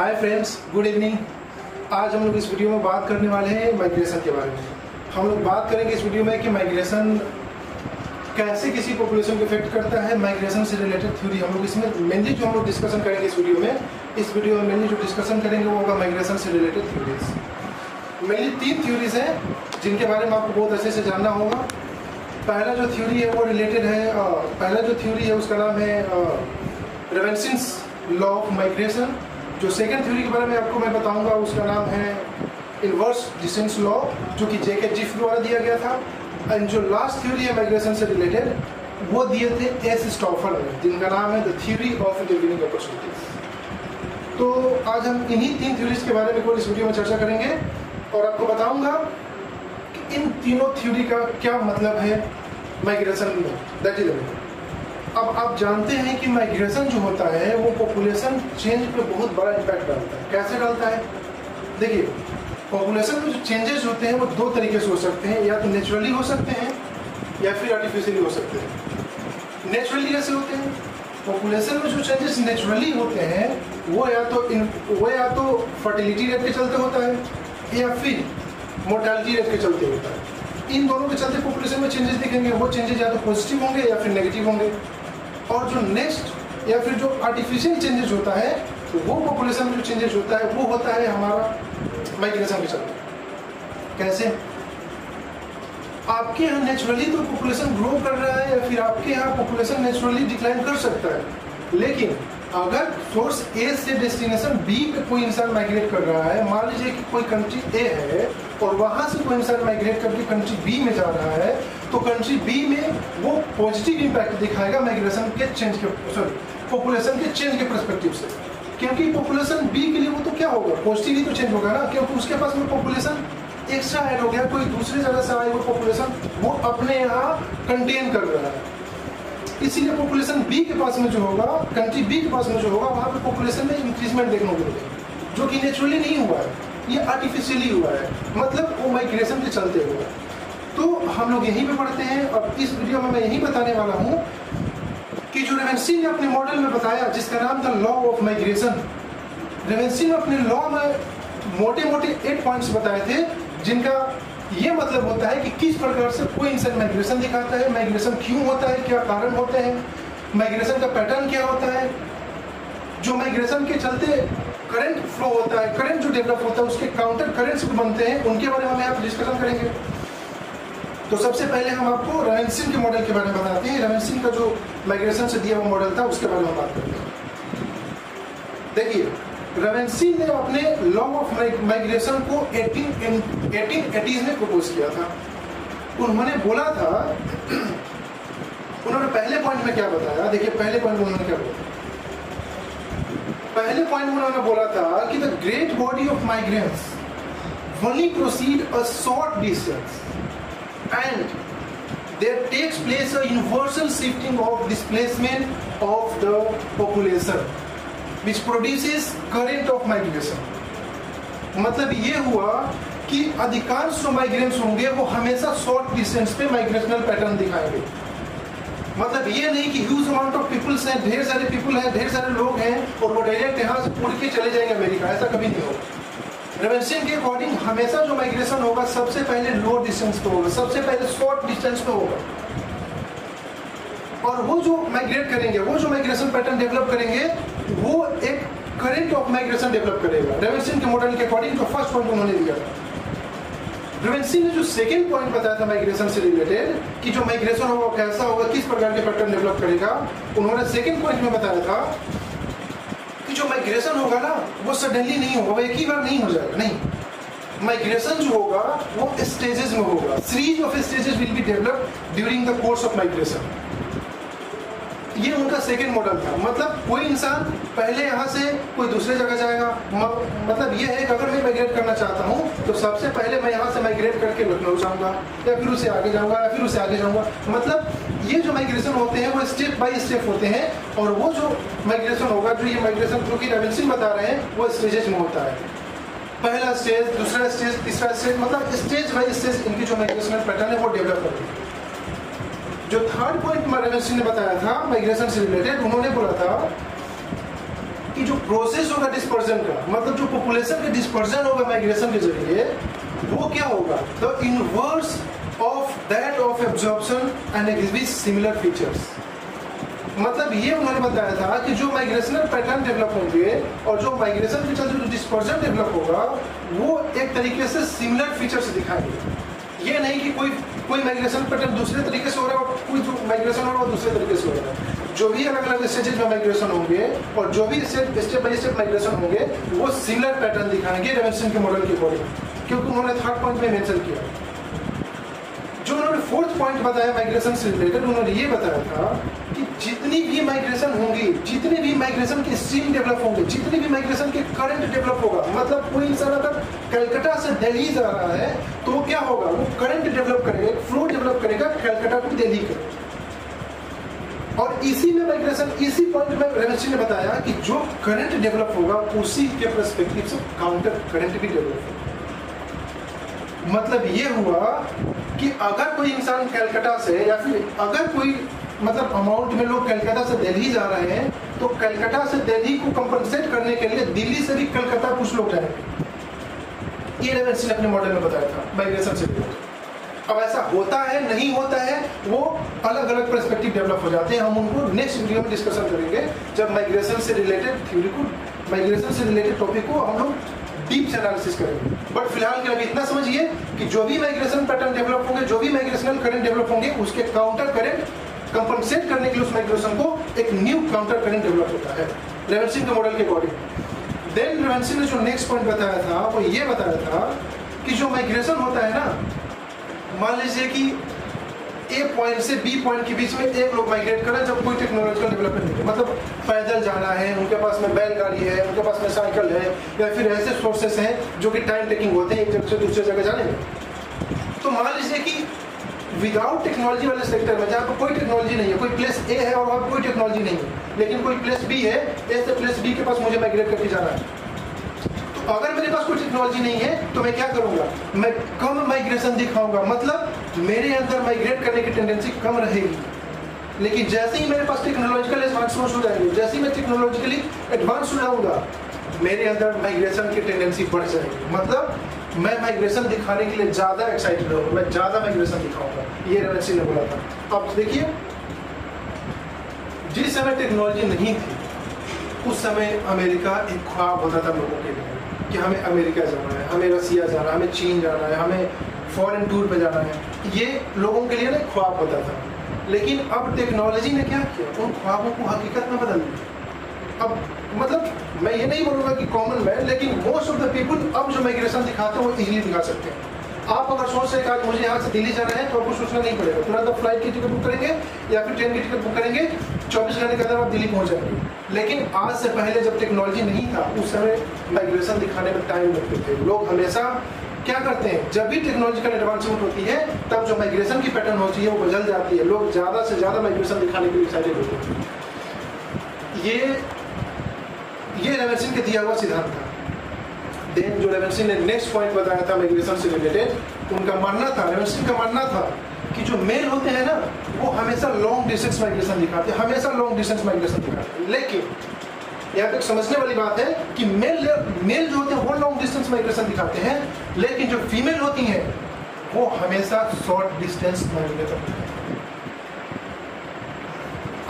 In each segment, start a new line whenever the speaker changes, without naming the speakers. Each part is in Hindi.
हाय फ्रेंड्स गुड इवनिंग आज हम लोग इस वीडियो में बात करने वाले हैं माइग्रेशन के बारे में। हम लोग बात करेंगे इस वीडियो में कि माइग्रेशन कैसे किसी पॉपुलेशन को इफ़ेक्ट करता है माइग्रेशन से रिलेटेड थ्योरी हम लोग इसमें मेनली जो हम लोग डिस्कशन करेंगे इस वीडियो में, इस वीडियो में मेनली जो डिस्कशन करेंगे वो होगा माइग्रेशन से रिलेटेड थ्योरीज मेनली तीन थ्योरीज हैं, जिनके बारे में आपको बहुत अच्छे से जानना होगा। पहला जो थ्योरी है वो रिलेटेड है पहला जो थ्योरी है उसका नाम है रेवेंसिंस लॉ ऑफ़ माइग्रेशन जो सेकंड थ्योरी के बारे में आपको मैं बताऊँगा, उसका नाम है इनवर्स डिस्टेंस लॉ जो कि जेके जिफ द्वारा दिया गया था। एंड जो लास्ट थ्योरी है माइग्रेशन से रिलेटेड वो दिए थे एस स्टॉफर ने, जिनका नाम है the theory of intervening opportunities तो आज हम इन्हीं तीन थ्योरीज के बारे में कोई इस वीडियो में चर्चा करेंगे, और आपको बताऊँगा कि इन तीनों थ्योरी का क्या मतलब है माइग्रेशन में दैट इज़ अब, आप जानते हैं कि माइग्रेशन जो होता है, वो पॉपुलेशन चेंज पे बहुत बड़ा इम्पैक्ट डालता है। कैसे डालता है? देखिए पॉपुलेशन में जो चेंजेस होते हैं, वो दो तरीके से हो सकते हैं। या तो नेचुरली हो सकते हैं, या फिर आर्टिफिशियली हो सकते हैं। नेचुरली कैसे होते हैं। पॉपुलेशन में जो चेंजेस नेचुरली होते हैं, वो या तो इन वो या तो फर्टिलिटी रेट के चलते होता है, या फिर मोर्टालिटी रेट के चलते होता है। इन दोनों के चलते पॉपुलेशन में चेंजेस दिखेंगे। वो चेंजेस या तो पॉजिटिव होंगे या फिर नेगेटिव होंगे। और जो नेक्स्ट या फिर जो आर्टिफिशियल चेंजेस होता है तो वो पॉपुलेशन में जो चेंजेस होता है, वो होता है हमारा माइग्रेशन के चलते। कैसे? आपके यहाँ नेचुरली तो पॉपुलेशन ग्रो कर रहा है या फिर आपके यहाँ पॉपुलेशन नेचुरली डिक्लाइन कर सकता है। लेकिन अगर सोर्स ए से डेस्टिनेशन बी पे कोई इंसान माइग्रेट कर रहा है, मान लीजिए कि कोई कंट्री ए है और वहाँ से कोई इंसान माइग्रेट करके कंट्री बी में जा रहा है तो कंट्री बी में वो पॉजिटिव इम्पैक्ट दिखाएगा माइग्रेशन के चेंज के सॉरी पॉपुलेशन के चेंज के परस्पेक्टिव से। क्योंकि पॉपुलेशन बी के लिए वो तो क्या होगा? पॉजिटिव ही तो चेंज होगा ना, क्योंकि उसके पास में पॉपुलेशन एक्स्ट्रा ऐड हो गया, कोई दूसरी जगह से आई वो पॉपुलेशन वो अपने यहाँ कंटेन कर रहा है। इसीलिए पॉपुलेशन बी के पास में जो होगा कंट्री बी के पास में जो होगा, वहाँ पे पॉपुलेशन में इंक्रीजमेंट देखने को मिलेगा, जो कि नेचुरली नहीं हुआ है, ये आर्टिफिशियली हुआ है। मतलब वो माइग्रेशन के चलते हुआ है। तो हम लोग यहीं पे पढ़ते हैं और इस वीडियो में मैं यही बताने वाला हूँ कि जो रेवेंसी ने अपने मॉडल में बताया, जिसका नाम था लॉ ऑफ़ माइग्रेशन रेवेंसी ने अपने लॉ में मोटे मोटे एट पॉइंट्स बताए थे, जिनका ये मतलब होता है कि किस प्रकार से कोई इंसान माइग्रेशन दिखाता है माइग्रेशन क्यों होता है, क्या कारण होते हैं माइग्रेशन का पैटर्न क्या होता है, जो माइग्रेशन के चलते करंट फ्लो होता है करंट जो डेवलप होता है, उसके काउंटर करंट्स बनते हैं, उनके बारे में हम यहाँ डिस्कशन करेंगे। तो सबसे पहले हम आपको रेवेंसिन के मॉडल के बारे में बताते हैं। रेवेंसिन का जो माइग्रेशन से दिया हुआ मॉडल था, उसके बारे में बात करते हैं। देखिए रेवेंसी ने अपने लॉ ऑफ़ माइग्रेशन को 18 1880s में प्रपोज किया था। उन्होंने बोला था, उन्होंने पहले पॉइंट में क्या बताया? देखिए, पहले पॉइंट उन्होंने क्या बोला? पहले पॉइंट उन्होंने बोला था कि the great body of migrants only proceed a short distance and there takes place a universal shifting of displacement of the population, which produces current of migration. मतलब ये हुआ कि अधिकांश जो माइग्रेंट्स होंगे, वो हमेशा शॉर्ट डिस्टेंस पे माइग्रेशनल पैटर्न दिखाएँगे। मतलब ये नहीं कि ह्यूज अमाउंट ऑफ़ पीपल्स हैं, ढेर सारे पीपल हैं, ढेर सारे लोग हैं और वो डायरेक्ट यहाँ से उड़ के चले जाएँगे अमेरिका, ऐसा कभी नहीं होगा। रेवेंसियन के अकॉर्डिंग हमेशा जो माइग्रेशन होगा, सबसे पहले लो डिस्टेंस पे होगा, सबसे पहले शॉर्ट डिस्टेंस पे होगा। और वो जो माइग्रेट करेंगे, वो जो माइग्रेशन पैटर्न डेवलप करेंगे, वो एक करंट ऑफ़ माइग्रेशन डेवलप करेगा। रेवेंसियन के मॉडल के अकॉर्डिंग तो फ़र्स्ट पॉइंट उन्होंने दिया। था रेवेंसी ने जो सेकंड पॉइंट बताया था माइग्रेशन से रिलेटेड कि जो माइग्रेशन होगा कैसा होगा, किस प्रकार के पैटर्न डेवलप करेगा, उन्होंने सेकेंड पॉइंट में बताया था कि जो माइग्रेशन होगा ना, वो सडनली नहीं होगा, वो एक ही बार नहीं हो जाएगा, नहीं। माइग्रेशन जो होगा, वो स्टेजेस में होगा। Series of stages will be develop during the course of migration ये उनका सेकेंड मॉडल था। मतलब कोई इंसान पहले यहाँ से कोई दूसरे जगह जाएगा। मतलब ये है कि अगर मैं माइग्रेट करना चाहता हूँ तो सबसे पहले मैं यहाँ से माइग्रेट करके लखनऊ जाऊँगा, या फिर उससे आगे जाऊँगा, या फिर उससे आगे जाऊँगा। मतलब ये जो माइग्रेशन होते हैं, वो स्टेप बाई स्टेप होते हैं, और वो जो माइग्रेशन होगा, जो ये माइग्रेशन जो कि रेवेंसिन बता रहे हैं, वो स्टेजेस में होता है। पहला स्टेज दूसरा स्टेज तीसरा स्टेज मतलब स्टेज बाई स्टेज इनकी जो माइग्रेशनल पैटर्न है, वो डेवलप होती हैं। जो थर्ड पॉइंट रेवेंसी ने बताया था माइग्रेशन से रिलेटेड उन्होंने बोला था कि जो प्रोसेस होगा डिस्पर्जन का मतलब जो पॉपुलेशन का डिस्पर्जन होगा माइग्रेशन के ज़रिए, वो क्या होगा? The inverse of that of absorption and exhibit similar features मतलब ये उन्होंने बताया था कि जो माइग्रेशनल पैटर्न डेवलप होंगे और जो माइग्रेशन के चलते जो डिस्पर्जन डेवलप होगा, वो एक तरीके से सिमिलर फीचर्स दिखाएँगे। ये नहीं कि कोई कोई माइग्रेशन पैटर्न दूसरे तरीके से हो रहा है और कोई जो माइग्रेशन हो रहा है, वो दूसरे तरीके से हो रहा है। जो भी अलग अलग स्टेजेस में माइग्रेशन होंगे, और जो भी स्टेप बाई स्टेप माइग्रेशन होंगे, वो सिमिलर पैटर्न दिखाएँगे रेवेंसन के मॉडल के अकॉर्डिंग क्योंकि उन्होंने थर्ड पॉइंट में मेंशन किया। जो उन्होंने फोर्थ पॉइंट बताया माइग्रेशन से रिलेटेड उन्होंने ये बताया था जितनी भी माइग्रेशन होंगी, जितने भी माइग्रेशन के स्ट्रीम डेवलप होंगे, जितने भी माइग्रेशन के करंट डेवलप होगा मतलब कोई इंसान अगर कलकत्ता से दिल्ली जा रहा है तो क्या होगा? वो करंट डेवलप करेगा फ्लो डेवलप करेगा कलकत्ता टू दिल्ली का। और इसी में माइग्रेशन इसी पॉइंट में रेवेंसी ने बताया कि जो करंट डेवलप होगा, उसी के परस्पेक्टिव से काउंटर करंट भी डेवलप होगा। मतलब ये हुआ कि अगर कोई इंसान कलकत्ता से या फिर अगर कोई मतलब अमाउंट में लोग कलकत्ता से दिल्ली जा रहे हैं तो कलकत्ता से दिल्ली को कंपनसेट करने के लिए दिल्ली से भी कलकत्ता कुछ लोग जाएँगे। ये रेवेंसी ने अपने मॉडल में बताया था माइग्रेशन से अब ऐसा होता है, नहीं होता है, वो अलग अलग परस्पेक्टिव डेवलप हो जाते हैं। हम उनको नेक्स्ट वीडियो में डिस्कशन करेंगे, जब माइग्रेशन से रिलेटेड थ्योरी को माइग्रेशन से रिलेटेड टॉपिक को हम लोग डीप से एनालिसिस करेंगे। बट फ़िलहाल के लिए इतना समझिए कि जो भी माइग्रेशन पैटर्न डेवलप होंगे, जो भी माइग्रेशनल करंट डेवलप होंगे, उसके काउंटर करंट कंपनसेट करने के लिए उस माइग्रेशन को एक न्यू काउंटर करंट डेवलप होता है। रेवेंसिंग के मॉडल के अकॉर्डिंग देन रेवेंसिंग ने जो नेक्स्ट पॉइंट बताया था, वो ये बताया था कि जो माइग्रेशन होता है ना, मान लीजिए कि ए पॉइंट से बी पॉइंट के बीच में एक लोग माइग्रेट कर जब कोई टेक्नोलॉजिकल डेवलपमेंट नहीं मतलब पैदल जाना है, उनके पास में बैलगाड़ी है, उनके पास में साइकिल है, या फिर ऐसे सोर्सेस हैं जो कि टाइम टेकिंग होते हैं, एक जगह से दूसरे जगह जाने में। तो मान लीजिए कि विदाउट टेक्नोलॉजी वाले सेक्टर में, जहाँ पर कोई टेक्नोलॉजी नहीं है, कोई प्लेस ए है और वहाँ कोई टेक्नोलॉजी नहीं है, लेकिन कोई प्लेस बी है ए से प्लेस बी के पास मुझे माइग्रेट करके जाना है। तो अगर मेरे पास कोई टेक्नोलॉजी नहीं है तो मैं क्या करूँगा? मैं कम माइग्रेशन दिखाऊँगा। मतलब मेरे अंदर माइग्रेट करने की टेंडेंसी कम रहेगी। लेकिन जैसे ही मेरे पास टेक्नोलॉजिकल एडवांसमेंट हो जाएँगे, जैसे ही मैं टेक्नोलॉजिकली एडवांस हो जाऊँगा, मेरे अंदर माइग्रेशन की टेंडेंसी बढ़ जाएगी। मतलब मैं माइग्रेशन दिखाने के लिए ज़्यादा एक्साइटेड रहूँगा मैं ज़्यादा माइग्रेशन दिखाऊँगा। ये रेवेंसी ने बोला था। अब देखिए, जिस समय टेक्नोलॉजी नहीं थी, उस समय अमेरिका एक ख्वाब होता था लोगों के लिए कि हमें अमेरिका जाना है, हमें रसिया जाना है, हमें चीन जाना है, हमें फॉरेन टूर पे जाना है। ये लोगों के लिए ना ख्वाब होता था। लेकिन अब टेक्नोलॉजी ने क्या किया? उन ख्वाबों को हकीकत में बदल दिया। अब मतलब मैं ये नहीं बोलूँगा कि कॉमन मैन लेकिन मोस्ट ऑफ़ द पीपल अब जो माइग्रेशन दिखाते हैं, वो इजीली दिखा सकते हैं। आप अगर सोच रहे आज मुझे यहाँ से दिल्ली जाना है तो आपको सोचना नहीं पड़ेगा। तुरंत आप फ़्लाइट की टिकट बुक करेंगे, या फिर ट्रेन की टिकट बुक करेंगे, चौबीस घंटे के अंदर आप दिल्ली पहुँच जाएँगे। लेकिन आज से पहले जब टेक्नोलॉजी नहीं था, उस समय माइग्रेशन दिखाने में टाइम लगते थे। लोग हमेशा क्या करते हैं, जब भी टेक्नोलॉजिकल एडवांसमेंट होती है, तब जो माइग्रेशन की पैटर्न होती है, वो बदल जाती है। लोग ज़्यादा से ज़्यादा माइग्रेशन दिखाने के लिए एक्साइटेड होते हैं। ये ये रेवेंसिन के दिया हुआ सिद्धांत था। देन जो रेवेंसिन ने नेक्स्ट पॉइंट बताया था माइग्रेशन से रिलेटेड उनका मानना था रेवेंसिन का मानना था कि जो मेल होते हैं ना, वो हमेशा लॉन्ग डिस्टेंस माइग्रेशन दिखाते, हमेशा लॉन्ग डिस्टेंस माइग्रेशन दिखाते। लेकिन, यहाँ तक समझने वाली बात है कि मेल मेल जो होते हैं, वो लॉन्ग डिस्टेंस माइग्रेशन दिखाते हैं, लेकिन जो फीमेल होती हैं, वो हमेशा शॉर्ट डिस्टेंस माइग्रेशन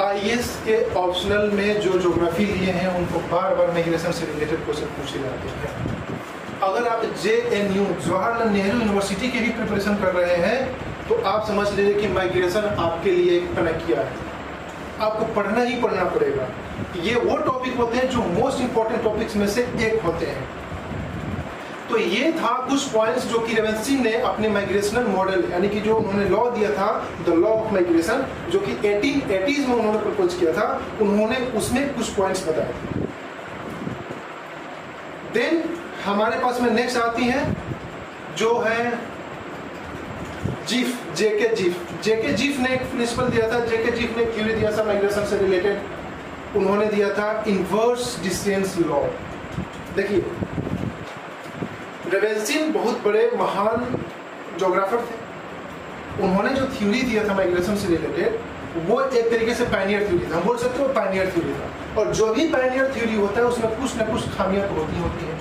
आई के ऑप्शनल में जो ज्योग्राफी लिए हैं, उनको बार बार माइग्रेशन से रिलेटेड क्वेश्चन पूछे जाते हैं। अगर आप J N U Jawaharlal Nehru university की भी प्रिपरेशन कर रहे हैं तो आप समझ लीजिए कि माइग्रेशन आपके लिए एक पनकिया है। आपको पढ़ना ही पढ़ना पड़ेगा। ये वो टॉपिक होते हैं जो मोस्ट इंपॉर्टेंट टॉपिक्स में से एक होते हैं। तो ये था कुछ पॉइंट्स जो कि रेवेंसी ने अपने माइग्रेशनल मॉडल यानी कि जो उन्होंने लॉ दिया था द लॉ ऑफ़ माइग्रेशन जो कि एटीन एटीज में उन्होंने प्रपोज किया था, उन्होंने उसमें कुछ पॉइंट्स बताए। देन हमारे पास में नेक्स्ट आती है, जो है जीफ जेके जीफ जेके जीफ ने एक प्रिंसिपल दिया था जेके जीफ ने थ्योरी दिया था माइग्रेशन से रिलेटेड उन्होंने दिया था इनवर्स डिस्टेंस लॉ देखिए रेवेंसिन बहुत बड़े महान जोग्राफर थे। उन्होंने जो थ्योरी दिया था माइग्रेशन से रिलेटेड वो एक तरीके से पाइनियर थ्योरी था। हम बोल सकते हो पाइनियर थ्योरी था। और जो भी पायनियर थ्योरी होता है, उसमें कुछ ना कुछ खामियाँ तो होती होती है।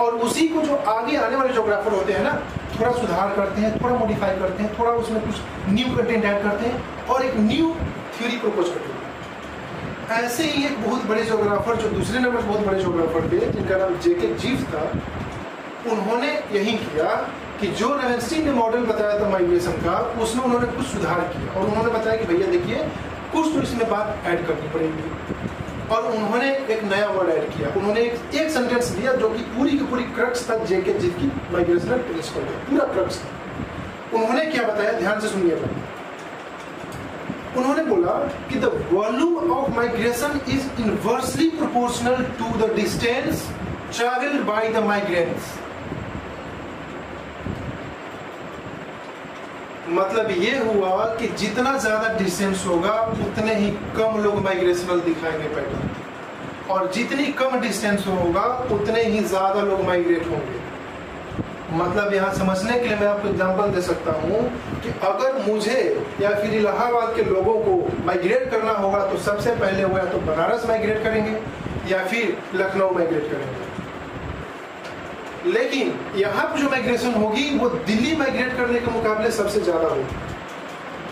और उसी को जो आगे आने वाले जोग्राफर होते हैं ना, थोड़ा सुधार करते हैं, थोड़ा मॉडिफाई करते हैं, थोड़ा उसमें कुछ न्यू कंटेंट ऐड करते हैं और एक न्यू थ्योरी प्रपोज करते हैं। ऐसे ही एक बहुत बड़े जोग्राफर जो दूसरे नंबर बहुत बड़े जोग्राफर थे, जिनका नाम जेके जीव था उन्होंने यही किया कि जो रेवेंस्टीन ने मॉडल बताया था माइग्रेशन का उसमें उन्होंने कुछ सुधार किया। और उन्होंने बताया कि भैया देखिए कुछ तो इसमें बात ऐड करनी पड़ेगी। और उन्होंने एक नया वर्ड ऐड किया। उन्होंने एक, एक सेंटेंस दिया जो कि पूरी की पूरी क्रक्स था जेके जी की माइग्रेशनल प्रिंसिपल पूरा क्रक्स था उन्होंने क्या बताया? ध्यान से सुनिएगा उन्होंने बोला कि the volume of migration is inversely proportional to the distance travelled by the migrants मतलब ये हुआ कि जितना ज़्यादा डिस्टेंस होगा, उतने ही कम लोग माइग्रेशनल दिखाएँगे पैटर्न और जितनी कम डिस्टेंस होगा, उतने ही ज़्यादा लोग माइग्रेट होंगे। मतलब यहाँ समझने के लिए मैं आपको एग्जांपल दे सकता हूँ कि अगर मुझे या फिर इलाहाबाद के लोगों को माइग्रेट करना होगा तो सबसे पहले वो या तो बनारस माइग्रेट करेंगे या फिर लखनऊ माइग्रेट करेंगे। लेकिन यहाँ पर जो माइग्रेशन होगी, वो दिल्ली माइग्रेट करने के मुकाबले सबसे ज़्यादा होगी।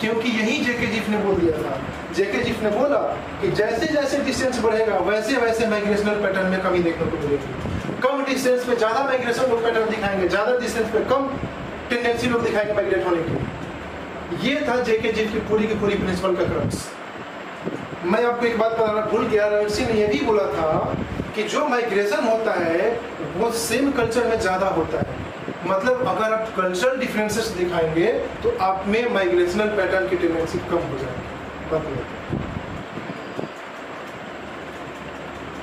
क्योंकि यही जेके जीफ ने बोल दिया था। जेके जीफ ने बोला कि जैसे जैसे डिस्टेंस बढ़ेगा, वैसे वैसे माइग्रेशनल पैटर्न में कमी देखने को मिलेगी। कम डिस्टेंस पे ज़्यादा माइग्रेशन लोग पैटर्न दिखाएँगे, ज़्यादा डिस्टेंस पे कम टेंडेंसी लोग दिखाएँगे माइग्रेट होने की ये था जेके जीफ की पूरी की पूरी प्रिंसिपल का क्रक्स मैं आपको एक बात बताना भूल गया रणसी ने यह भी बोला था कि जो माइग्रेशन होता है वो सेम कल्चर में ज़्यादा होता है। मतलब अगर आप कल्चरल डिफरेंसेस दिखाएँगे तो आप में माइग्रेशनल पैटर्न की टेंडेंसी कम हो जाएगी।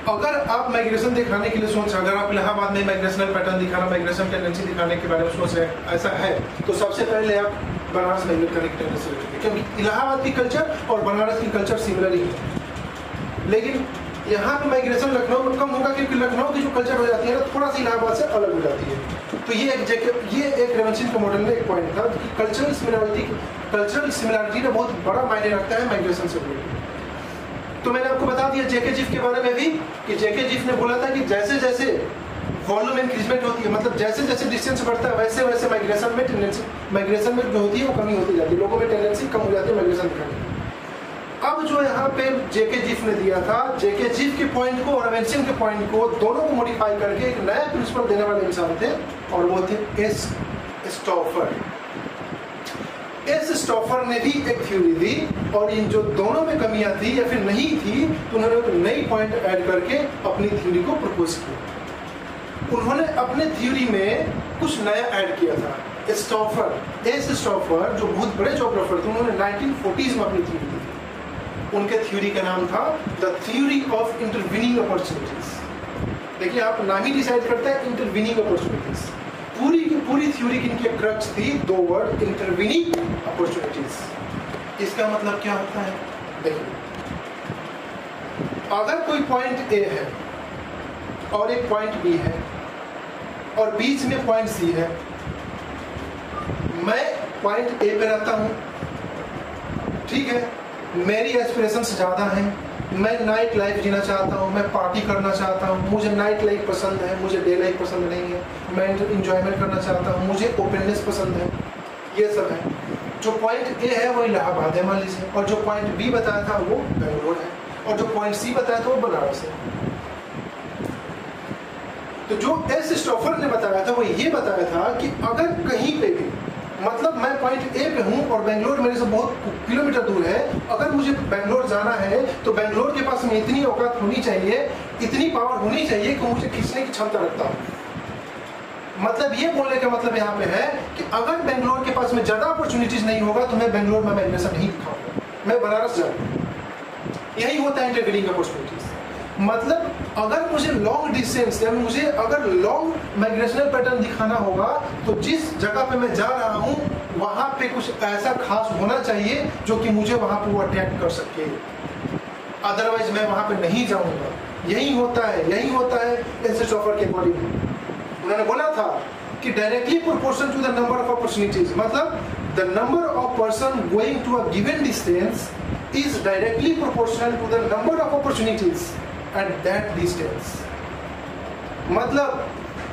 अगर आप माइग्रेशन दिखाने के लिए सोच, अगर आप इलाहाबाद में माइग्रेशनल पैटर्न दिखाना माइग्रेशन टेंडेंसी दिखाने के बारे में सोच रहे हैं, ऐसा है तो सबसे पहले आप बनारस माइग्रेट करने की टेंडेंसी क्योंकि इलाहाबाद की कल्चर और बनारस की कल्चर सिमिलर ही है। लेकिन यहाँ पे माइग्रेशन लखनऊ में कम होगा क्योंकि लखनऊ की जो कल्चर हो जाती है ना, थोड़ा सा इलाहाबाद से अलग हो जाती है। तो ये एक ये एक रेवेंसिन के मॉडल में एक पॉइंट था कि कल्चरल सिमिलरिटी कल्चरल सिमिलरिटी ना बहुत बड़ा मायने रखता है माइग्रेशन से रिलेटेड तो मैंने आपको बता दिया जेके जिफ के बारे में भी कि जेके जिफ ने बोला था कि जैसे जैसे वॉल्यूम इंक्रीजमेंट होती है मतलब जैसे जैसे डिस्टेंस बढ़ता है वैसे वैसे माइग्रेशन में टेंडेंसी माइग्रेशन में जो होती है वो कमी होती जाती है। लोगों में टेंडेंसी कम हो जाती है माइग्रेशन दिखाने की अब जो यहाँ पे जेके जीफ ने दिया था जेके जीफ के पॉइंट को और वेंसिन के पॉइंट को दोनों को मॉडिफाई करके एक नया प्रिंसिपल देने वाले इंसान थे और वो थे एस स्टॉफर एस स्टॉफर ने भी एक थ्योरी दी और इन जो दोनों में कमियाँ थी या फिर नहीं थी तो उन्होंने एक नई पॉइंट ऐड करके अपनी थ्योरी को प्रपोज किया। उन्होंने अपने थ्योरी में कुछ नया ऐड किया था। स्टॉफर एस स्टॉफर जो बहुत बड़े जोग्राफर थे, उन्होंने 1940s में अपनी थ्योरी उनके थ्योरी का नाम था the theory of intervening opportunities देखिए, आप नाम ही डिसाइड करते हैं इंटरविनिंग अपॉर्चुनिटीज़ पूरी की पूरी थ्योरी की इनकी क्रक्स थी दो वर्ड इंटरविनिंग अपॉर्चुनिटीज़ इसका मतलब क्या होता है? देखिए, अगर कोई पॉइंट ए है और एक पॉइंट बी है और बीच में पॉइंट सी है, मैं पॉइंट ए पे रहता हूँ। ठीक है? मेरी एस्पिरेशन ज़्यादा है मैं नाइट लाइफ जीना चाहता हूँ, मैं पार्टी करना चाहता हूँ। मुझे नाइट लाइफ पसंद है, मुझे डे लाइफ पसंद नहीं है। मैं इंजॉयमेंट करना चाहता हूँ, मुझे ओपननेस पसंद है। ये सब है। जो पॉइंट ए है, वो इलाहाबाद है मान लीजिए और जो पॉइंट बी बताया था, वो बेंगलोर है। और जो पॉइंट सी बताया था, वो बनारस है। तो जो एस स्टॉफर ने बताया था, वो ये बताया था कि अगर कहीं पे भी मतलब मैं पॉइंट ए पे हूँ और बेंगलोर मेरे से बहुत किलोमीटर दूर है। अगर मुझे बेंगलोर जाना है तो बेंगलोर के पास में इतनी औकात होनी चाहिए, इतनी पावर होनी चाहिए कि मुझे खींचने की क्षमता रखता हूँ। मतलब ये बोलने का मतलब यहाँ पे है कि अगर बेंगलोर के पास में ज़्यादा अपॉर्चुनिटीज़ नहीं होगा तो मैं बेंगलोर में माइग्रेशन नहीं दिखाऊँगा मैं बनारस जाऊँगा यही होता है इंटरग्रेडिंग अपॉर्चुनिटीज़ मतलब अगर मुझे लॉन्ग डिस्टेंस या मुझे अगर लॉन्ग माइग्रेशनल पैटर्न दिखाना होगा तो जिस जगह पे मैं जा रहा हूँ, वहाँ पे कुछ ऐसा खास होना चाहिए जो कि मुझे वहाँ पे वो अट्रैक्ट कर सके। अदरवाइज़ मैं वहाँ पे नहीं जाऊँगा। यही होता है, यही होता है एस ऑफ़र के अकॉर्डिंग उन्होंने बोला था कि directly proportion to the number of opportunities मतलब the number of person going to a given distance is directly proportional to the number of opportunities at that distance. मतलब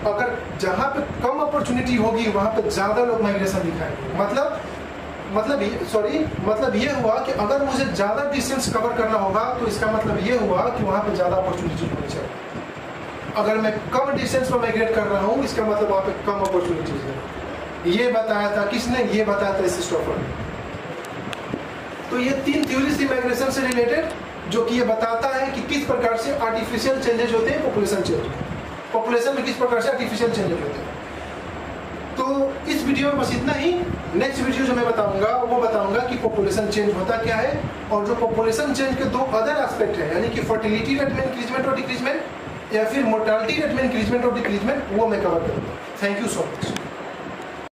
अगर जहाँ पे कम अपॉर्चुनिटी होगी, वहाँ पे ज़्यादा लोग माइग्रेशन दिखाएँगे। मतलब मतलब ये सॉरी मतलब ये हुआ कि अगर मुझे ज़्यादा डिस्टेंस कवर करना होगा तो इसका मतलब ये हुआ कि वहाँ पे ज़्यादा अपॉर्चुनिटी होनी चाहिए। अगर मैं कम डिस्टेंस पर माइग्रेट कर रहा हूँ, इसका मतलब वहाँ पे कम अपॉर्चुनिटीज़ है। ये बताया था किसने? ये बताया था स्टॉफर ने। तो ये तीन थ्योरीज थी माइग्रेशन से रिलेटेड जो कि ये बताता है कि किस प्रकार से आर्टिफिशियल चेंजेस होते हैं पॉपुलेशन चेंज पॉपुलेशन में किस प्रकार से आर्टिफिशियल चेंजेस होते हैं। तो इस वीडियो में बस इतना ही। नेक्स्ट वीडियो जो मैं बताऊँगा, वो बताऊँगा कि पॉपुलेशन चेंज होता क्या है। और जो पॉपुलेशन चेंज के दो अदर एस्पेक्ट है, यानी कि फर्टिलिटी रेट में इंक्रीजमेंट और डिक्रीजमेंट या फिर मोर्टालिटी रेट में इंक्रीजमेंट और डिक्रीजमेंट वो मैं कवर करूँगा। Thank you so much